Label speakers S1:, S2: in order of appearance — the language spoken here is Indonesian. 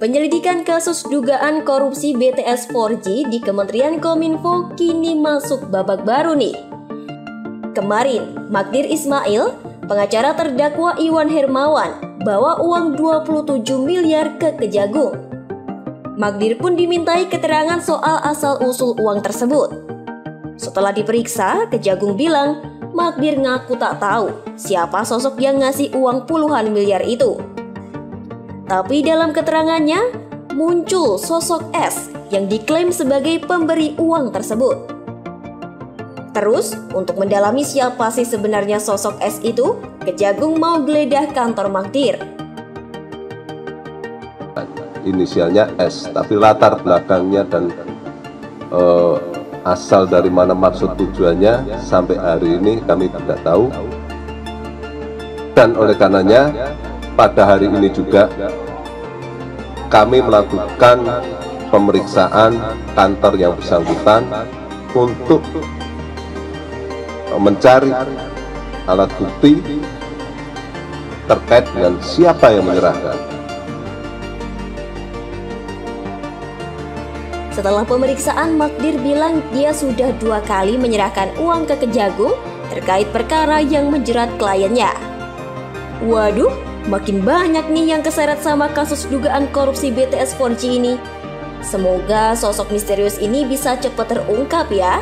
S1: Penyelidikan kasus dugaan korupsi BTS 4G di Kementerian Kominfo kini masuk babak baru nih. Kemarin, Magdir Ismail, pengacara terdakwa Iwan Hermawan, bawa uang 27 miliar ke Kejagung. Magdir pun dimintai keterangan soal asal-usul uang tersebut. Setelah diperiksa, Kejagung bilang Magdir ngaku tak tahu siapa sosok yang ngasih uang puluhan miliar itu. Tapi dalam keterangannya, muncul sosok S yang diklaim sebagai pemberi uang tersebut. Terus, untuk mendalami siapa sih sebenarnya sosok S itu, Kejagung mau geledah kantor Magdir.
S2: Inisialnya S, tapi latar belakangnya dan uh, asal dari mana maksud tujuannya sampai hari ini kami tidak tahu. Dan oleh karenanya pada hari ini juga kami melakukan pemeriksaan kantor yang bersangkutan untuk mencari alat bukti terkait dengan siapa yang menyerahkan.
S1: Setelah pemeriksaan, Magdir bilang dia sudah dua kali menyerahkan uang ke Kejagung terkait perkara yang menjerat kliennya. Waduh, makin banyak nih yang keseret sama kasus dugaan korupsi BTS 4G ini. Semoga sosok misterius ini bisa cepat terungkap ya.